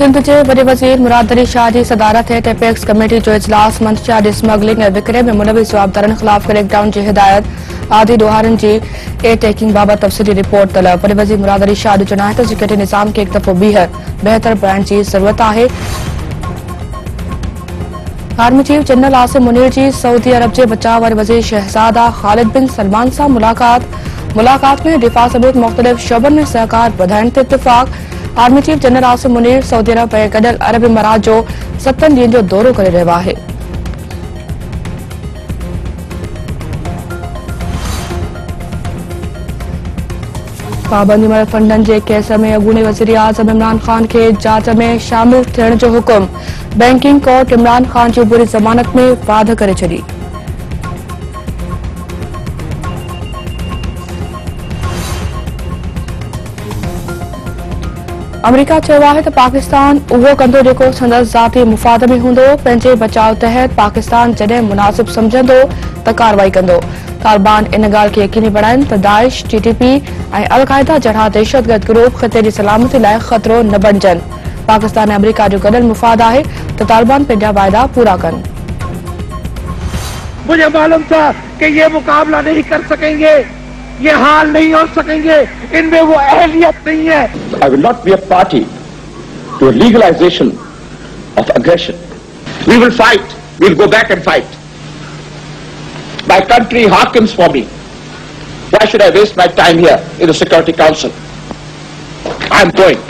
सिंध जे वॾे वज़ीर मुराद अली शाह जी सदारत हेठि एपेक्स कमेटी जो इजलास मंशा स्मगलिंग ऐं विकिरे में मुलविस जवाबदारनि ख़िलाफ़ क्रैकडाउन जी हिदायत। आदि ॾोहारनि जी ए टेकिंग बाबति तफ़सीली रिपोर्ट तलब। वॾे वज़ीर मुराद अली शाह ॾिठो आहे त सिक्योरिटी निज़ाम खे हिकु दफ़ो ॿीहर बहितर बणाइण जी ज़रूरत आहे। Army chief general Asim Munir जी सऊदी अरब जे बचाव वारे वज़ीर शहज़ादा ख़ालिद बिन सलमान सां मुलाक़ात। मुलाक़ात में दिफ़ा समेत मुख़्तलिफ़ शोबनि में सहकार ते इतफ़ाक़ army chief general Asim Munir, Saudi Arab ऐं गॾियल अरब इमारात जो सतनि ॾींहनि जो दौरो करे रहियो आहे पाबंदी महिल फंडनि जे केस में अॻूणे वज़ीर आज़म इमरान ख़ान खे जाँच में शामिल जो हुकुम। बैंकिंग कोर्ट इमरान ख़ान जी बुरी ज़मानत में वाध करे छॾी। अमरीका चयो आहे पाकिस्तान उहो कंदो जेको संदसि ज़ाती मुफ़ाद में हूंदो, पंहिंजे बचाव तहत पाकिस्तान जॾहिं मुनासिब समझंदो, त कार्रवाई कंदो। तालिबान इन ॻाल्हि खे यकीनी बणाइनि त दाइश टीटीपी ऐं अलक़ाइदा जहिड़ा दहशतगर्द ग्रुप ख़िते जी सलामती लाइ ख़तरो न बणिजनि। पाकिस्तान ऐं अमरीका जो गॾियल मुफ़ाद आहे त तालिबान पंहिंजा वाइदा पूरा कनि। मुझे मालूम था कि ये मुकाबला नहीं कर सकेंगे। ये हाल नहीं हो सकेंगे। इनमें वो अहलियत नहीं है। I will not be a party to legalization of aggression we will fight will go back and fight my country हाकिम्स for me why should I waste my time here in the security council I am going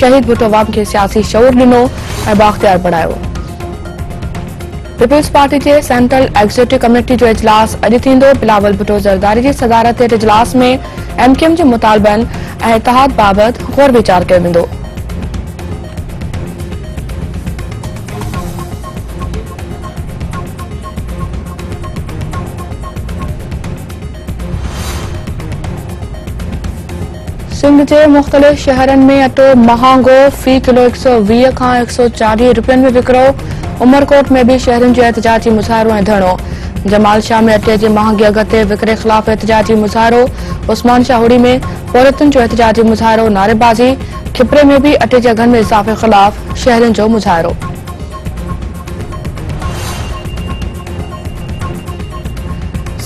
शहीद भुट्टो अवाम सियासी शौर ऐं बाख़्तियार बणायो। Peoples Party के central executive committee जो इजलास अॼु बिलावल भुट्टो ज़रदारी जी सदारत हेठि इजलास में एमकेएम जे मुतालबनि ऐं बाबति गौर वीचार कयो सिंध जे मुख़्तलिफ़ शहरनि में अटो महांगो, फ़ी किलो हिकु सौ वीह खां हिकु सौ चालीह रुपयनि में विकिरो। उमरकोट में बि शहरनि जो एहतजाजी मुज़ाहिरो ऐं धरणो जमाल शाह में अटे जी महांगी अघ ते विकिरे ख़िलाफ़ एहतजाजी मुज़ाहिरो उस्मान शाहुड़ी में औरतुनि जो एहतजाजी मुज़ाहिरो नारेबाज़ी। खिपरे में बि अटे जे अघनि में इज़ाफ़े ख़िलाफ़ शहरनि जो मुज़ाहिरो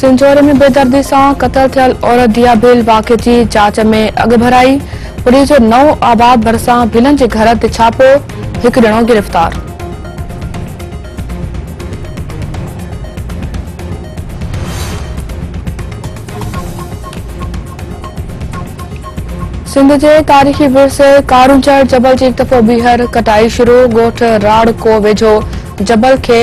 सिंजोरे में बेदर्दी सां क़तल थियल औरत दिया बिल वाक़े जी जाँच में अॻु भराई। पुलिस जो नओं आबाद भरिसां बिलनि जे घर ते छापो। हिकु ॼणो गिरफ़्तार। सिंध जे तारीख़ी विरसे कारूंचर जबल जी हिकु दफ़ो ॿीहर कटाई शुरू। ॻोठ राड़को वेझो जबल खे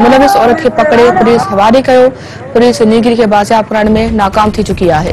मुलविस औरत खे पकड़े पुलिस हवाले पुलिस नींगरी के बाज़ियाब करण में नाकाम थी चुकी आहे।